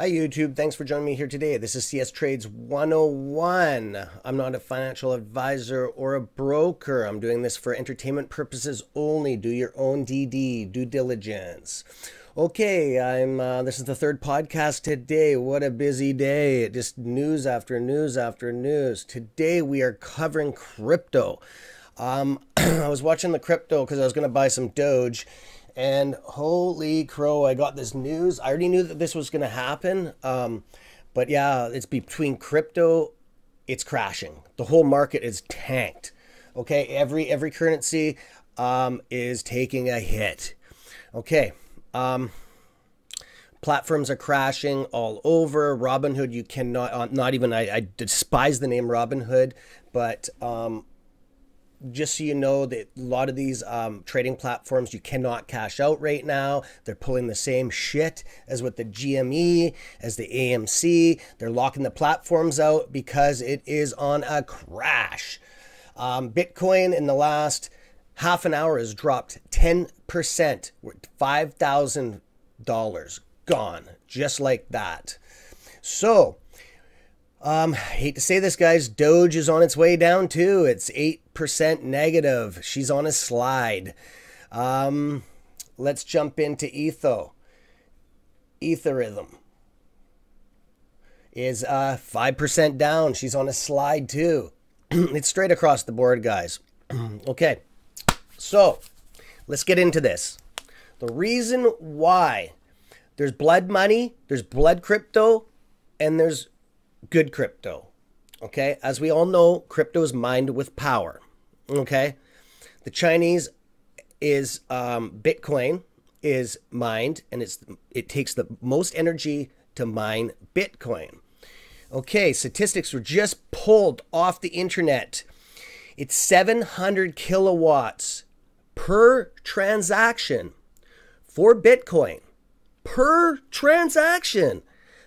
Hi, YouTube. Thanks for joining me here today. This is CS Trades 101. I'm not a financial advisor or a broker. I'm doing this for entertainment purposes only. Do your own DD, due diligence. Okay, I'm. Uh, this is the third podcast today. What a busy day! Just news after news after news. Today we are covering crypto. Um, I was watching the crypto because I was going to buy some Doge, and holy crow, I got this news. I already knew that this was going to happen. Um, but yeah, it's between crypto, it's crashing. The whole market is tanked. Okay, every every currency um, is taking a hit. Okay, um, platforms are crashing all over. Robinhood, you cannot, uh, not even, I, I, despise the name Robinhood, but um, just so you know that a lot of these um, trading platforms you cannot cash out right now. They're pulling the same shit as with the gme as the amc they're locking the platforms out because it is on a crash. Um, bitcoin in the last half an hour has dropped 10% $5000 gone. Just like that. So um, hate to say this, guys. Doge is on its way down too. It's 8% negative. She's on a slide. Um, let's jump into Etho. Ethereum is uh, 5% down. She's on a slide too. it's straight across the board, guys. okay, so let's get into this. The reason why there's blood money, there's blood crypto, and there's good crypto. Okay, as we all know, crypto is mined with power. Okay, the Chinese is um, Bitcoin is mined, and it's it takes the most energy to mine Bitcoin. Okay, statistics were just pulled off the internet. It's 700 kilowatts per transaction for Bitcoin per transaction.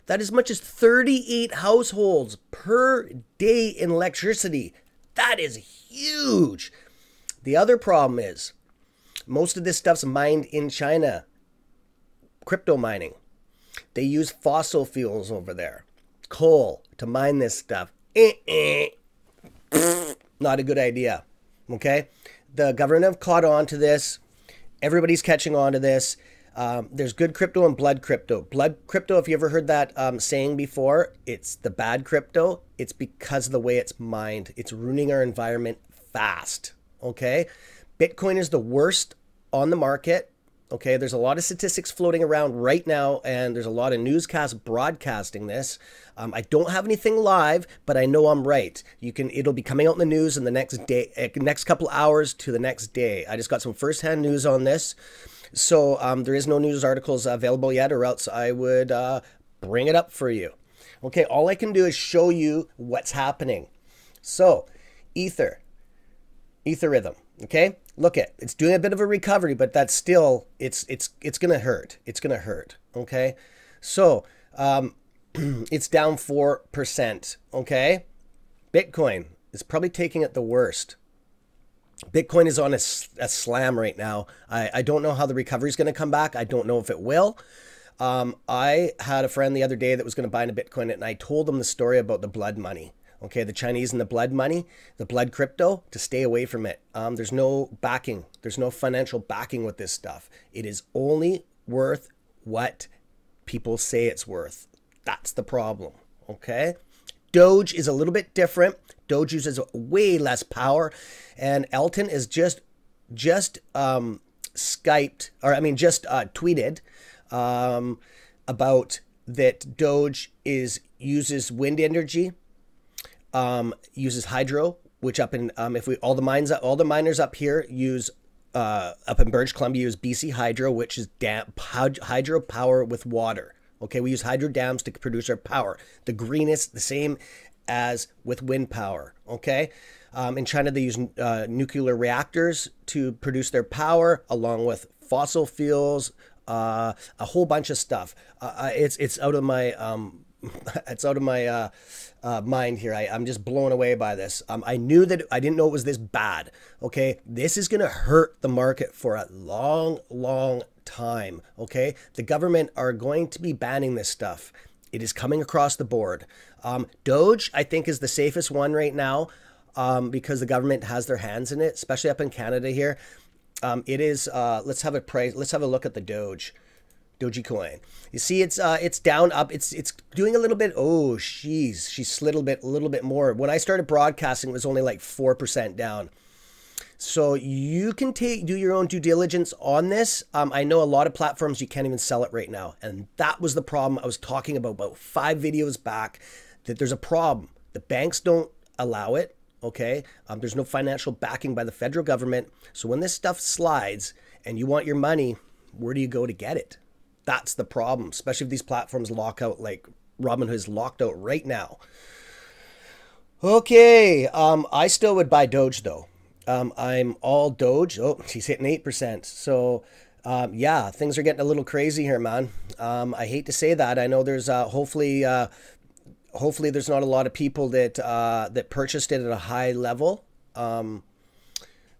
That as much as 38 households per day in electricity. That is huge. The other problem is most of this stuff's mined in China. Crypto mining. They use fossil fuels over there. Coal to mine this stuff. Not a good idea. Okay? The government have caught on to this. Everybody's catching on to this. Um, there's good crypto and blood crypto. Blood crypto, if you ever heard that um, saying before, it's the bad crypto. It's because of the way it's mined. It's ruining our environment fast. Okay. Bitcoin is the worst on the market. Okay. There's a lot of statistics floating around right now, and there's a lot of newscasts broadcasting this. Um, I don't have anything live, but I know I'm right. You can. It'll be coming out in the news in the next day, eh, next couple hours to the next day. I just got some firsthand news on this. So um, there is no news articles available yet, or else I would uh, bring it up for you. Okay, all I can do is show you what's happening. So, Ether, Ethereum. Okay, look at it's doing a bit of a recovery, but that's still it's it's it's gonna hurt. It's gonna hurt. Okay, so um, it's down four percent. Okay, Bitcoin is probably taking it the worst. Bitcoin is on a, a slam right now. I, I don't know how the recovery is going to come back. I don't know if it will. Um, I had a friend the other day that was going to buy a Bitcoin, and I told him the story about the blood money. Okay, the Chinese and the blood money, the blood crypto, to stay away from it. Um, there's no backing, there's no financial backing with this stuff. It is only worth what people say it's worth. That's the problem. Okay. Doge is a little bit different. Doge uses way less power, and Elon is just just um, skyped or I mean just uh, tweeted um, about that Doge is uses wind energy, um, uses hydro, which up in um, if we all the mines all the miners up here use uh, up in British Columbia use BC Hydro, which is dam- hydro power with water. Okay, we use hydro dams to produce our power. The greenest, the same as with wind power. Okay, um, in China they use uh, nuclear reactors to produce their power, along with fossil fuels, uh, a whole bunch of stuff. Uh, uh it's it's out of my um, it's out of my uh, uh, mind here. I, I'm just blown away by this. Um, I knew that I didn't know it was this bad. Okay, this is gonna hurt the market for a long, long time. Okay, the government are going to be banning this stuff It is coming across the board. Um, Doge, I think, is the safest one right now um, because the government has their hands in it, especially up in Canada here. Um, it is. Uh, let's have a price. Let's have a look at the Doge. Dogecoin. You see, it's uh, it's down up. It's it's doing a little bit. Oh, she's she slid a little bit, a little bit more. When I started broadcasting, it was only like four percent down. So you can take do your own due diligence on this. Um, I know a lot of platforms you can't even sell it right now, and that was the problem I was talking about about five videos back. That there's a problem. The banks don't allow it. Okay, um, there's no financial backing by the federal government. So when this stuff slides and you want your money, where do you go to get it? That's the problem, especially if these platforms lock out like Robinhood is locked out right now. Okay, um, I still would buy Doge though. Um, I'm all Doge. Oh, she's hitting 8%. So, um, yeah, things are getting a little crazy here, man. Um, I hate to say that. I know there's uh, hopefully, uh, hopefully there's not a lot of people that uh, that purchased it at a high level. Um,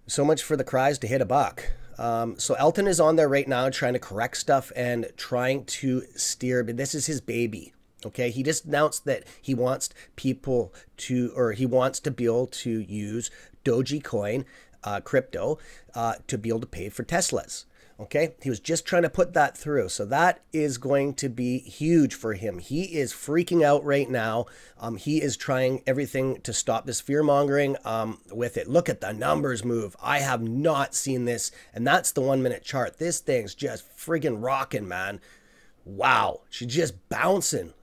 so much for the cries to hit a buck. Um, so Elon is on there right now trying to correct stuff and trying to steer, but this is his baby. Okay, he just announced that he wants people to, or he wants to be able to use Dogecoin, uh, crypto, uh, to be able to pay for Teslas. Okay, he was just trying to put that through. So that is going to be huge for him. He is freaking out right now. Um, he is trying everything to stop this fear mongering um, with it. Look at the numbers move. I have not seen this. And that's the one minute chart. This thing's just freaking rocking, man. Wow. She's just bouncing.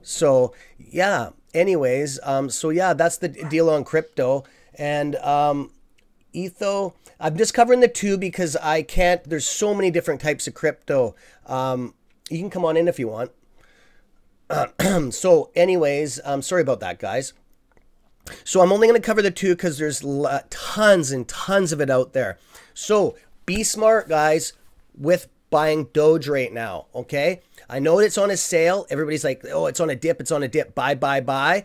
So, yeah. Anyways, um, so yeah, that's the deal on crypto. And um, Etho, I'm just covering the two because I can't, there's so many different types of crypto. Um, you can come on in if you want. so, anyways, um, sorry about that, guys. So, I'm only going to cover the two because there's tons and tons of it out there. So, be smart, guys, with buying Doge right now, okay? I know it's on a sale. Everybody's like, oh, it's on a dip, it's on a dip. Buy, buy, buy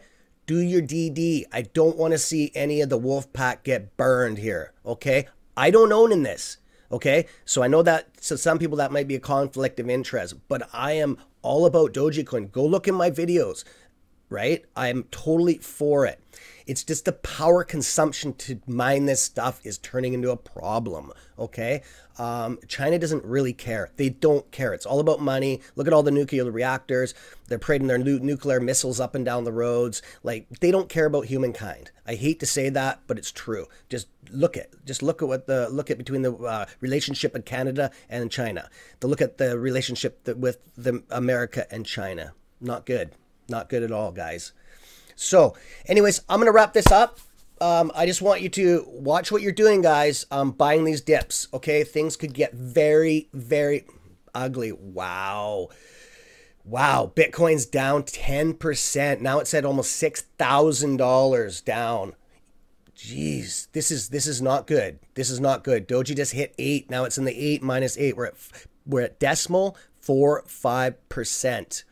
do your DD. I don't want to see any of the wolf pack get burned here. Okay. I don't own in this. Okay. So I know that so some people that might be a conflict of interest, but I am all about Dogecoin. Go look in my videos, right? I'm totally for it. It's just the power consumption to mine this stuff is turning into a problem. Okay. Um, China doesn't really care. They don't care. It's all about money. Look at all the nuclear reactors. They're parading their nu- nuclear missiles up and down the roads. Like they don't care about humankind. I hate to say that, but it's true. Just look at just look at what the look at between the uh, relationship of Canada and China. To look at the relationship that, with the America and China. Not good. Not good at all, guys. So, anyways, I'm going to wrap this up. Um, I just want you to watch what you're doing, guys. Um, buying these dips, okay? Things could get very, very ugly. Wow. Wow. Bitcoin's down 10%. Now it's at almost $6,000 down. Jeez, this is this is not good. This is not good. Doji just hit eight. Now it's in the eight minus eight. We're at we're at decimal four five percent.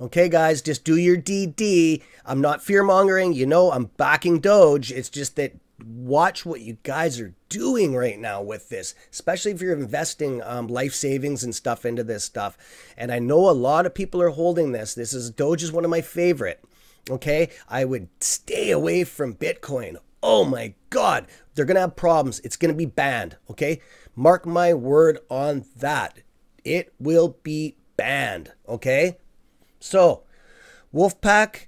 Okay, guys, just do your DD. I'm not fear mongering. You know, I'm backing Doge. It's just that watch what you guys are doing right now with this, especially if you're investing um, life savings and stuff into this stuff. And I know a lot of people are holding this. This is Doge is one of my favorite. Okay, I would stay away from Bitcoin. Oh my God, they're gonna have problems. It's gonna be banned. Okay, mark my word on that. It will be banned. Okay. So, Wolfpack,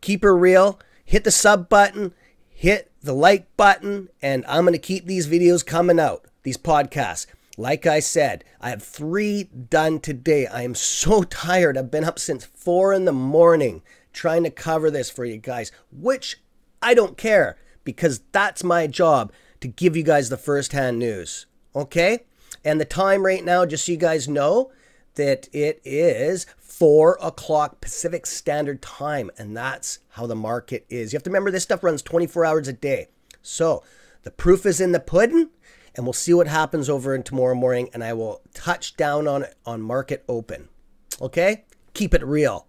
keep her real. Hit the sub button, hit the like button, and I'm going to keep these videos coming out, these podcasts. Like I said, I have three done today. I am so tired. I've been up since four in the morning trying to cover this for you guys, which I don't care because that's my job to give you guys the first hand news. Okay? And the time right now, just so you guys know, that it is four o'clock Pacific Standard Time, and that's how the market is. You have to remember this stuff runs 24 hours a day. So the proof is in the pudding, and we'll see what happens over in tomorrow morning, and I will touch down on it on market open. Okay? Keep it real.